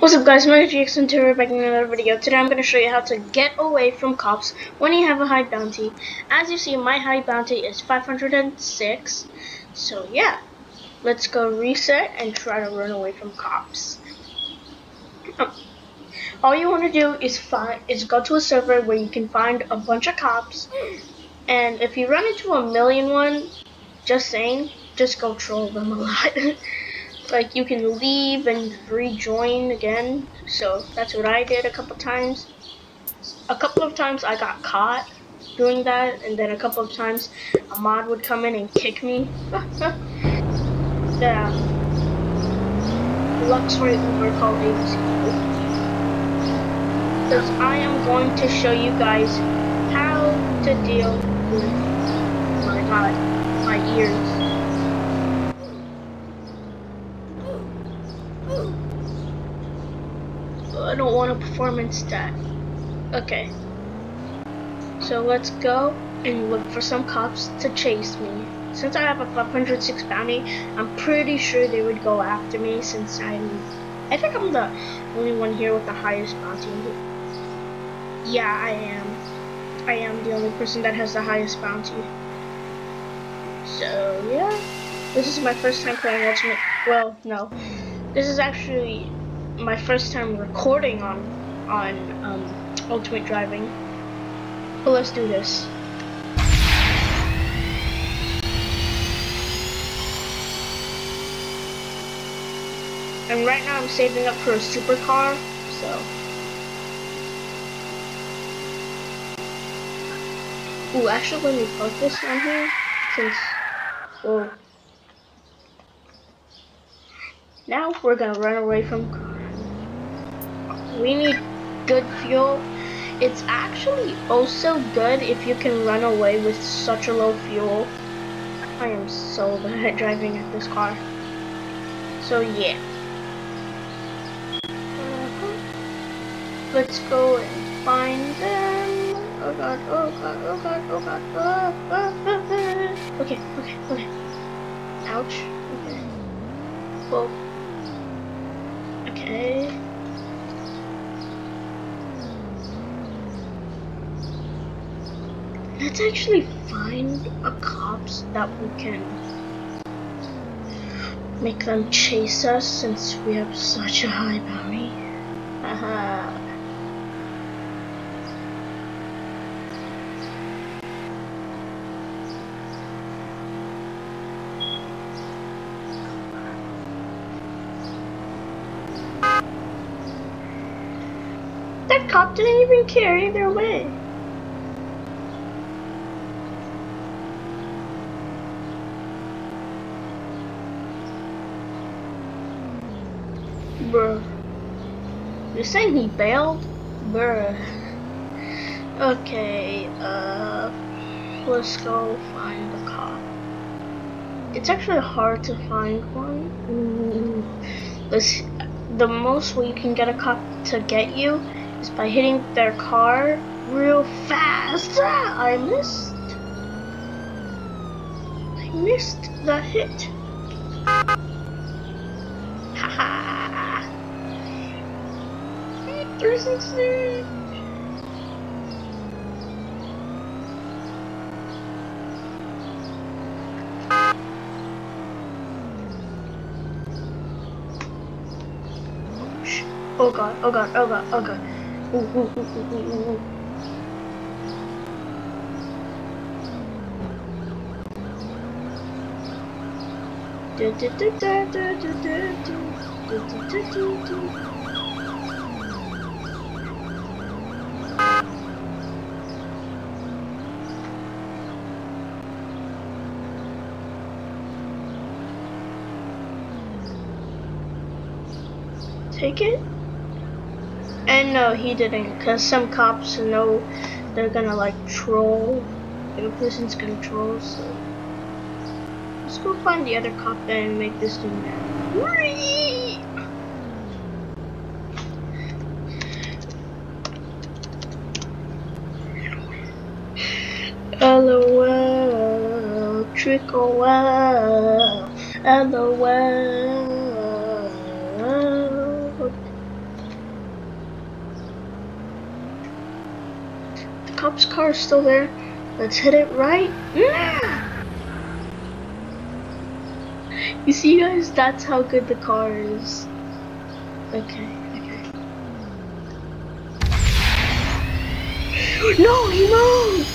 What's up guys, my name is Jackson Terror back in another video. Today I'm going to show you how to get away from cops when you have a high bounty. As you see, my high bounty is 506. So yeah, let's go reset and try to run away from cops. Oh. All you want to do is find is go to a server where you can find a bunch of cops. And if you run into a million one, just saying, just go troll them a lot. like you can leave and rejoin again. So that's what I did a couple times. A couple of times I got caught doing that, and then a couple of times a mod would come in and kick me. yeah. Luxury Uber called ABC. Because I am going to show you guys how to deal with my god, my ears. I don't want a performance stat. Okay. So let's go and look for some cops to chase me. Since I have a 506 bounty, I'm pretty sure they would go after me since I'm... I think I'm the only one here with the highest bounty. Yeah, I am. I am the only person that has the highest bounty. So, yeah. This is my first time playing Ultimate... Well, no. This is actually my first time recording on on um, Ultimate Driving. But let's do this. And right now I'm saving up for a supercar, so. Ooh, actually let me put this on here, since, well, now we're gonna run away from we need good fuel. It's actually also good if you can run away with such a low fuel. I am so bad at driving at this car. So yeah. Let's go and find them. Oh god, oh god, oh god, oh god. Oh, oh, oh, okay, okay, okay. Ouch. Okay. Well. Okay. Let's actually find a cops that we can make them chase us since we have such a high bounty. Haha. that cop didn't even care either way. Bruh. You're saying he bailed? Bruh. Okay, uh, let's go find the cop. It's actually hard to find one. This, the most way you can get a cop to get you is by hitting their car real fast. Ah, I missed. I missed the hit. 360! Oh god, oh god, oh god, oh god. Ooh, ooh, ooh, ooh, ooh, ooh. Do, do, do, do, do, do, do, do, do, do, do. Take it? And no, he didn't, because some cops know they're gonna like troll. A person's gonna troll, so. Let's go find the other cop and make this dude mad. LOL, trickle well, LOL. Cop's car is still there. Let's hit it right. You see, guys, that's how good the car is. Okay, okay. No, he moved!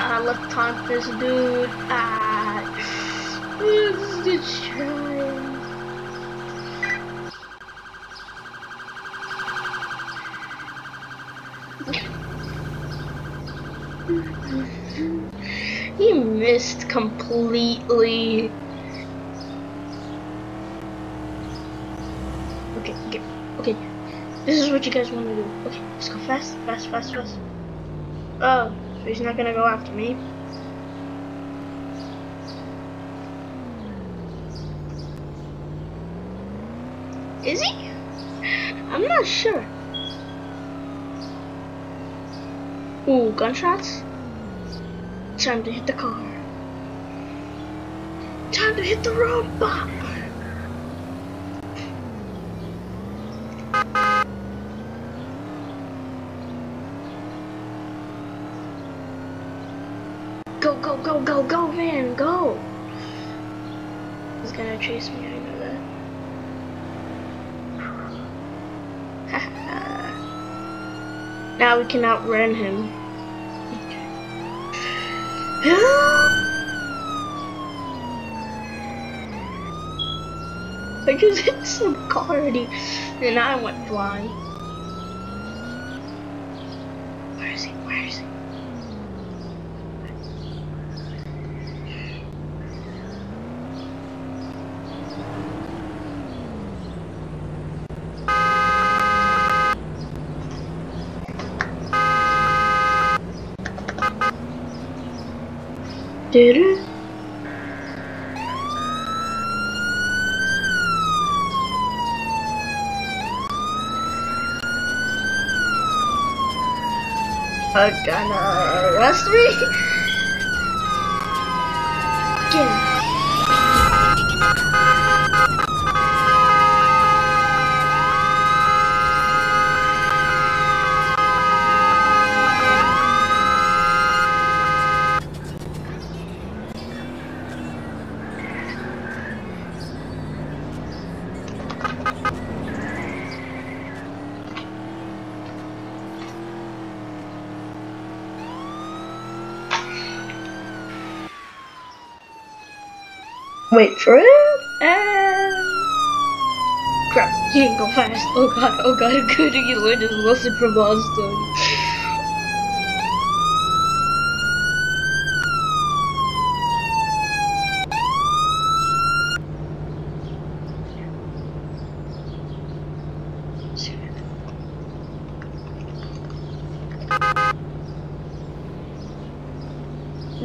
Ah, left time this dude. Ah, this is trying. He missed completely. Okay, okay, okay. This is what you guys want to do. Okay, let's go fast, fast, fast, fast. Oh, he's not gonna go after me. Is he? I'm not sure. Ooh, gunshots? Time to hit the car. Time to hit the robot! Go, go, go, go, go, man, go! He's gonna chase me, I know that. now we can outrun him. I just hit some car and I went flying. It? Are gonna arrest me? Get him. Wait for it, and crap, he didn't go fast. Oh god, oh god, good he learned his lesson from Boston.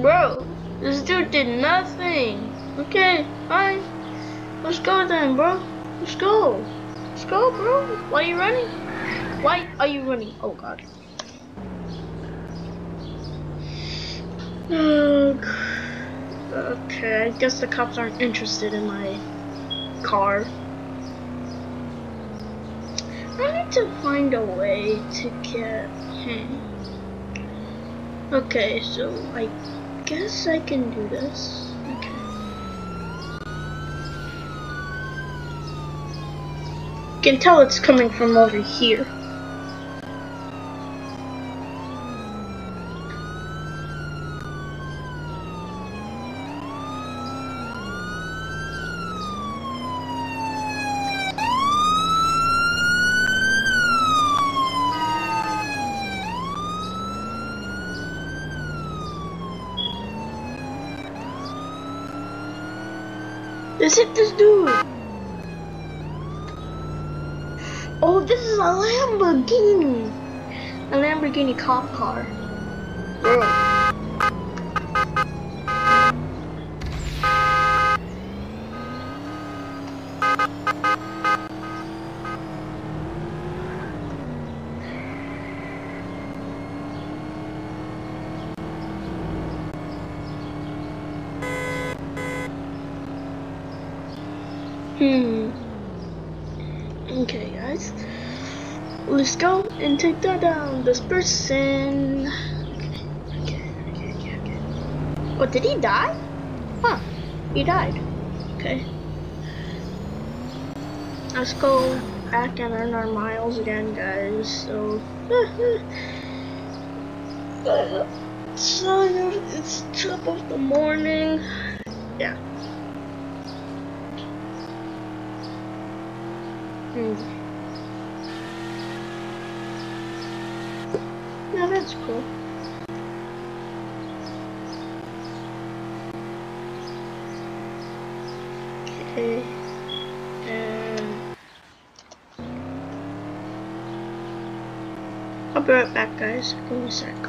Bro, this dude did nothing. Okay, fine. Let's go then, bro. Let's go. Let's go, bro. Why are you running? Why are you running? Oh god. Okay, I guess the cops aren't interested in my car. I need to find a way to get him. Okay, so I guess I can do this. Okay. You can tell it's coming from over here. Let's hit this dude. Oh, this is a Lamborghini. A Lamborghini cop car. Hmm. Okay, guys. Let's go and take that down. This person. Okay, okay, okay, okay. Oh, did he die? Huh. He died. Okay. Let's go back and earn our miles again, guys. So. so, it's top of the morning. Yeah. Hmm. Yeah, that's cool. Okay. And I'll be right back, guys. Give me a sec.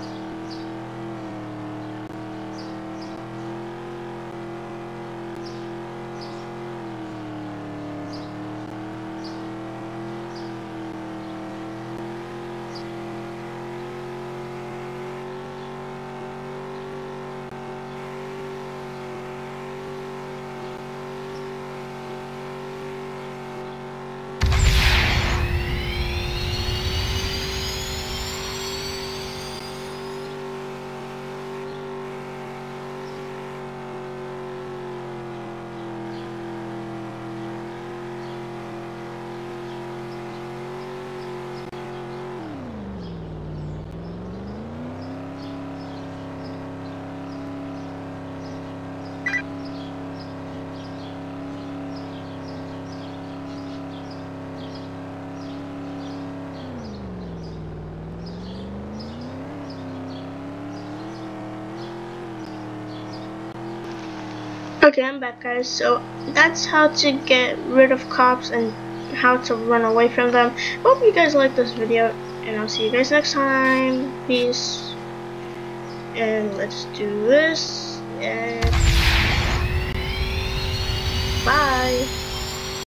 I'm back guys. So that's how to get rid of cops and how to run away from them. Hope you guys like this video and I'll see you guys next time. Peace. And let's do this. And bye.